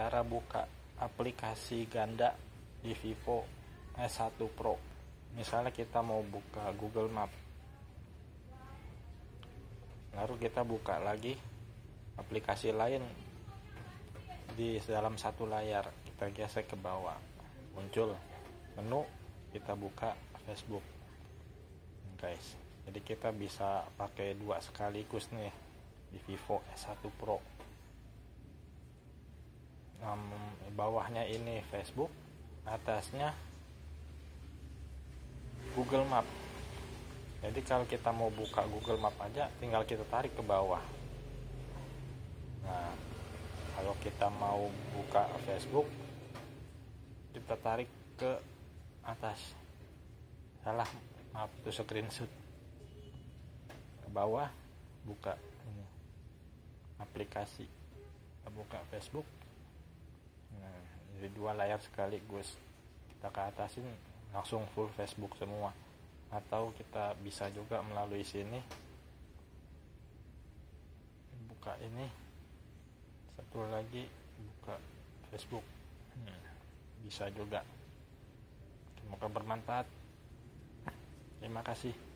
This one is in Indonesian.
cara buka aplikasi ganda di Vivo S1 Pro. Misalnya kita mau buka Google Map. Lalu kita buka lagi aplikasi lain di dalam satu layar. Kita geser ke bawah. Muncul menu kita buka Facebook. Guys jadi kita bisa pakai dua sekaligus nih di Vivo S1 Pro um, bawahnya ini Facebook atasnya Google Map. Jadi kalau kita mau buka Google Map aja tinggal kita tarik ke bawah. Nah kalau kita mau buka Facebook kita tarik ke atas. Salah maaf itu screenshot. Ke bawah buka ini. Aplikasi. Kita buka Facebook jadi dua layar sekaligus. Kita ke atasin langsung full Facebook semua. Atau kita bisa juga melalui sini. Buka ini. Satu lagi buka Facebook. Hmm, bisa juga. Semoga bermanfaat. Terima kasih